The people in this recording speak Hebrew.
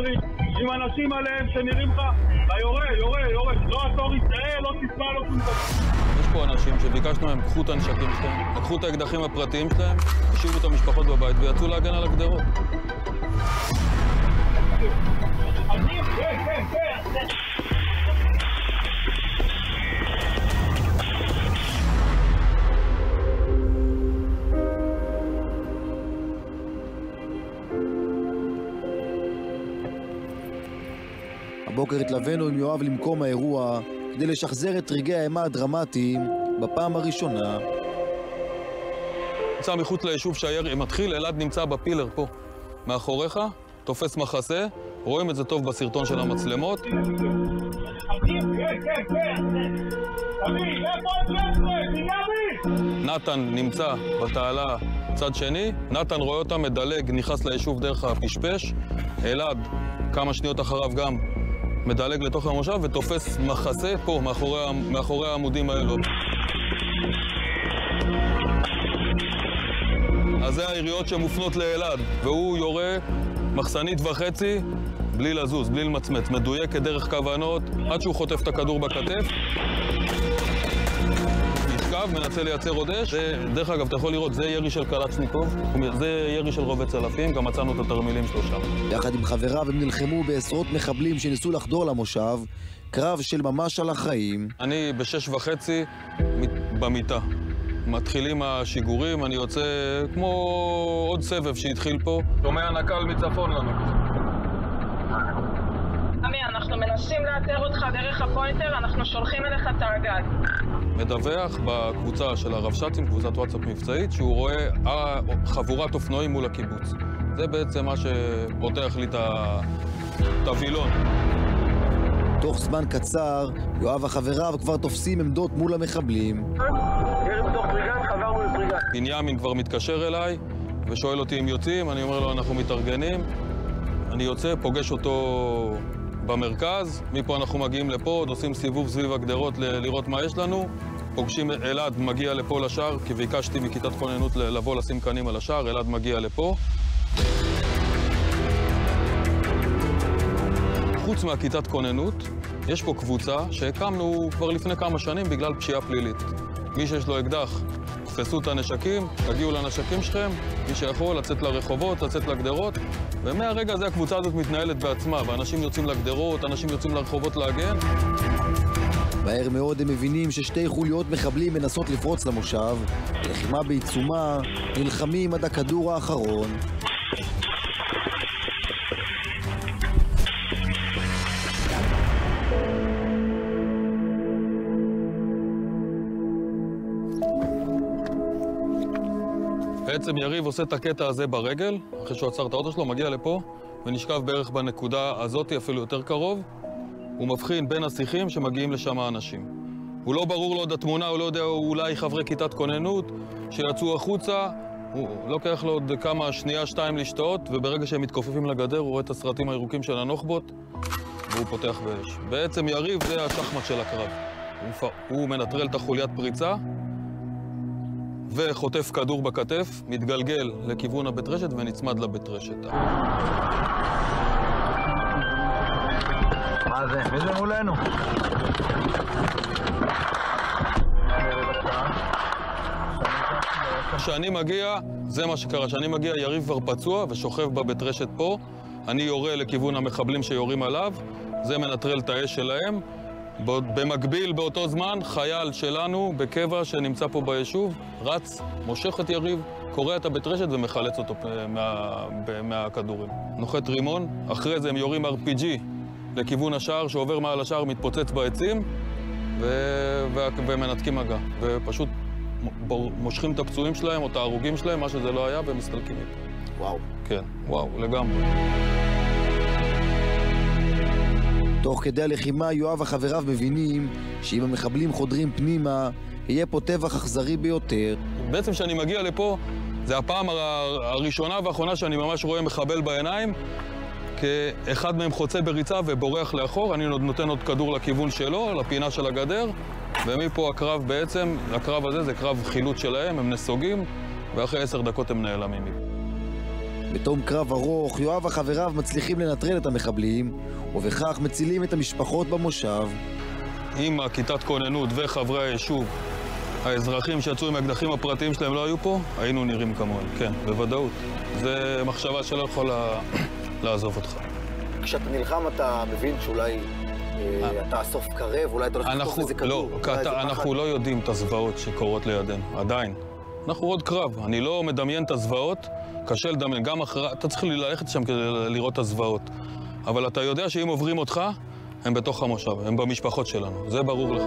ירי עם אנשים עליהם שנראים לך, אתה יורה, יורה, יורה, לא עצור ישראל, לא תצבע, לא שום דבר. יש פה אנשים שביקשנו מהם, קחו את הנשקים שלהם, לקחו את האקדחים הפרטיים שלהם, השאירו את המשפחות בבית ויצאו להגן על הגדרות. הבוקר התלווינו עם יואב למקום האירוע כדי לשחזר את רגעי האימה הדרמטיים בפעם הראשונה. נמצא מחוץ ליישוב שהירי מתחיל, אלעד נמצא בפילר פה, מאחוריך, תופס מחסה, רואים את זה טוב בסרטון של המצלמות. נתן נמצא בתעלה צד שני, נתן רואה אותה, מדלג, נכנס ליישוב דרך הפשפש, אלעד כמה שניות אחריו גם מדלג לתוך המושב ותופס מחסה פה, מאחורי, מאחורי העמודים האלו. אז זה היריות שמופנות לאלעד, והוא יורה מחסנית וחצי בלי לזוז, בלי למצמץ, מדויקת דרך כוונות, עד שהוא חוטף את הכדור בכתף. נשכב, מנסה לייצר עוד אש. זה, דרך אגב, אתה יכול לראות, זה ירי של קלצ'ניקוב, זה ירי של רובי צלפים, גם מצאנו את התרמילים שלו שם. יחד עם חבריו הם נלחמו בעשרות מחבלים שניסו לחדור למושב, קרב של ממש על החיים. אני בשש וחצי במיטה. מתחילים השיגורים, אני יוצא כמו עוד סבב שהתחיל פה. שומע נקל מצפון לנו. עמי, אנחנו מנסים לאתר אותך דרך הפוינטר, אנחנו שולחים אליך את האגד. מדווח בקבוצה של הרבש"צים, קבוצת וואטסאפ מבצעית, שהוא רואה אה, חבורת אופנועים מול הקיבוץ. זה בעצם מה שפותח לי את הווילון. תוך זמן קצר, יואב וחבריו כבר תופסים עמדות מול המחבלים. בנימין כבר מתקשר אליי ושואל אותי אם יוצאים, אני אומר לו, אנחנו מתארגנים. אני יוצא, פוגש אותו במרכז, מפה אנחנו מגיעים לפה, עוד עושים סיבוב סביב הגדרות לראות מה יש לנו. פוגשים, אלעד מגיע לפה לשער, כי ביקשתי מכיתת כוננות לבוא לשים קנים על השער, אלעד מגיע לפה. חוץ מהכיתת כוננות, יש פה קבוצה שהקמנו כבר לפני כמה שנים בגלל פשיעה פלילית. מי שיש לו אקדח, תפסו את הנשקים, תגיעו לנשקים שלכם, מי שיכול לצאת לרחובות, לצאת לגדרות, ומהרגע הזה הקבוצה הזאת מתנהלת בעצמה, ואנשים יוצאים לגדרות, אנשים יוצאים לרחובות להגן. מהר מאוד הם מבינים ששתי חוליות מחבלים מנסות לפרוץ למושב, לחימה בעיצומה, נלחמים עד הכדור האחרון. בעצם יריב עושה את הקטע הזה ברגל, אחרי שהוא עצר את האוטו שלו, מגיע לפה, ונשכב בערך בנקודה הזאתי, אפילו יותר קרוב. הוא מבחין בין השיחים שמגיעים לשם האנשים. הוא לא ברור לו עוד התמונה, הוא לא יודע, אולי חברי כיתת כוננות שיצאו החוצה, הוא לוקח לו עוד כמה, שנייה, שתיים לשתות, וברגע שהם מתכופפים לגדר, הוא רואה את הסרטים הירוקים של הנוח'בות, והוא פותח באש. בעצם יריב זה השחמט של הקרב. הוא. הוא מנטרל את החוליית פריצה, וחוטף כדור בכתף, מתגלגל לכיוון הבית רשת ונצמד לבית רשת. מה זה? מי זה מולנו? כשאני מגיע, זה מה שקרה. כשאני מגיע, יריב כבר פצוע ושוכב בבית רשת פה. אני יורה לכיוון המחבלים שיורים עליו, זה מנטרל את האש שלהם. במקביל, באותו זמן, חייל שלנו בקבע שנמצא פה ביישוב, רץ, מושך את יריב, קורע את הבית רשת ומחלץ אותו מה, מהכדורים. נוחת רימון, אחרי זה הם יורים RPG לכיוון השער, שעובר מעל השער, מתפוצץ בעצים, ו... ו... ומנתקים מגע. ופשוט מושכים את הפצועים שלהם או את ההרוגים שלהם, מה שזה לא היה, ומסתלקים איתם. וואו. כן, וואו, לגמרי. תוך כדי הלחימה יואב וחבריו מבינים שאם המחבלים חודרים פנימה, יהיה פה טבח אכזרי ביותר. בעצם כשאני מגיע לפה, זה הפעם הר- הראשונה והאחרונה שאני ממש רואה מחבל בעיניים, כאחד מהם חוצה בריצה ובורח לאחור, אני נותן עוד כדור לכיוון שלו, לפינה של הגדר, ומפה הקרב בעצם, הקרב הזה זה קרב חילוץ שלהם, הם נסוגים, ואחרי עשר דקות הם נעלמים. בתום קרב ארוך, יואב וחבריו מצליחים לנטרל את המחבלים, ובכך מצילים את המשפחות במושב. אם הכיתת כוננות וחברי היישוב, האזרחים שיצאו עם האקדחים הפרטיים שלהם לא היו פה, היינו נראים כמוהם, כן, בוודאות. זו מחשבה שלא יכולה לעזוב אותך. כשאתה נלחם אתה מבין שאולי אה, אתה הסוף קרב, אולי אתה הולך לחטוף אנחנו, איזה כדור. לא. אנחנו לא יודעים את הזוועות שקורות לידינו, עדיין. אנחנו עוד קרב, אני לא מדמיין את הזוועות, קשה לדמיין, גם אחרי, אתה צריך ללכת שם כדי לראות את הזוועות. אבל אתה יודע שאם עוברים אותך, הם בתוך המושב, הם במשפחות שלנו, זה ברור לך.